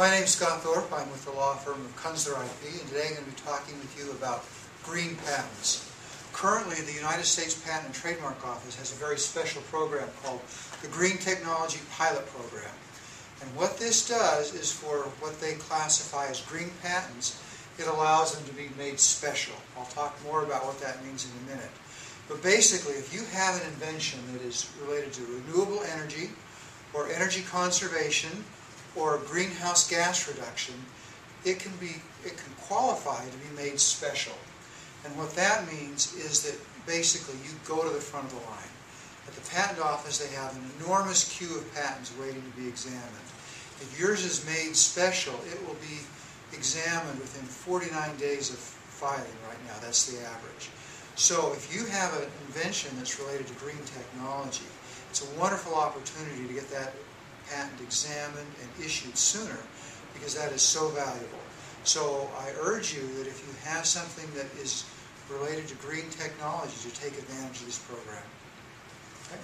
My name is Scott Thorpe. I'm with the law firm of Kunzler IP, and today I'm going to be talking with you about green patents. Currently, the United States Patent and Trademark Office has a very special program called the Green Technology Pilot Program. And what this does is for what they classify as green patents, it allows them to be made special. I'll talk more about what that means in a minute. But basically, if you have an invention that is related to renewable energy or energy conservation or greenhouse gas reduction, it can be it can qualify to be made special. And what that means is that basically you go to the front of the line. At the patent office they have an enormous queue of patents waiting to be examined. If yours is made special, it will be examined within 49 days of filing right now. That's the average. So if you have an invention that's related to green technology, it's a wonderful opportunity to get that patent examined and issued sooner because that is so valuable. So I urge you that if you have something that is related to green technology to take advantage of this program. Okay?